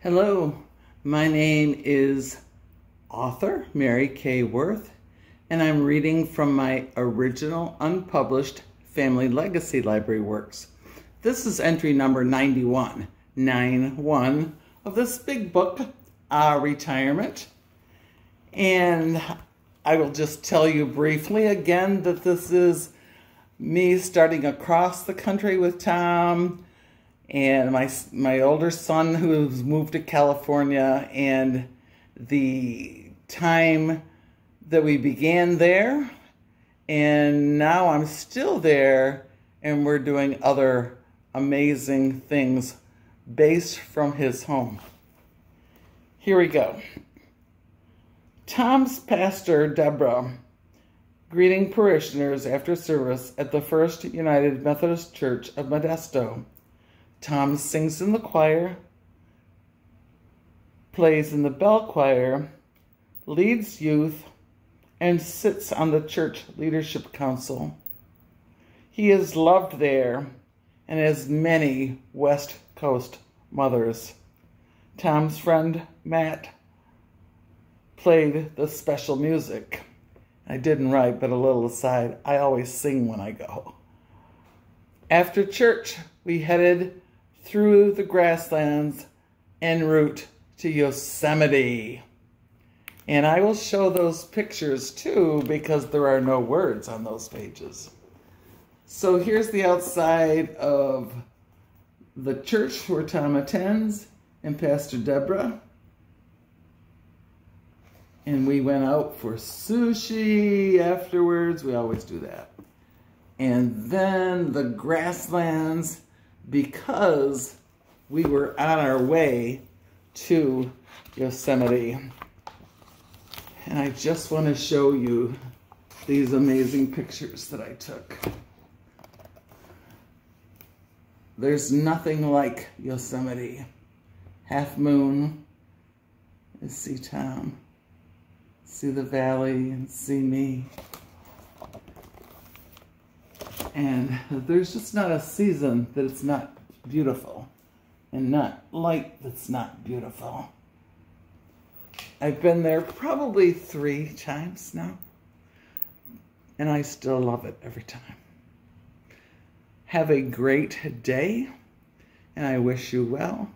Hello, my name is author Mary Kay Worth, and I'm reading from my original unpublished Family Legacy Library works. This is entry number 91, 9-1 of this big book, uh, Retirement. And I will just tell you briefly again that this is me starting across the country with Tom and my my older son who's moved to California and the time that we began there and now I'm still there and we're doing other amazing things based from his home. Here we go. Tom's pastor, Deborah, greeting parishioners after service at the First United Methodist Church of Modesto. Tom sings in the choir, plays in the bell choir, leads youth, and sits on the church leadership council. He is loved there and has many West Coast mothers. Tom's friend Matt played the special music. I didn't write, but a little aside, I always sing when I go. After church, we headed through the grasslands en route to Yosemite. And I will show those pictures too because there are no words on those pages. So here's the outside of the church where Tom attends and Pastor Deborah. And we went out for sushi afterwards. We always do that. And then the grasslands because we were on our way to Yosemite. And I just want to show you these amazing pictures that I took. There's nothing like Yosemite. Half moon, see Tom, see the valley and see me. And there's just not a season that it's not beautiful and not light that's not beautiful. I've been there probably three times now, and I still love it every time. Have a great day, and I wish you well.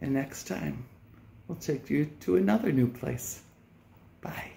And next time, we'll take you to another new place. Bye.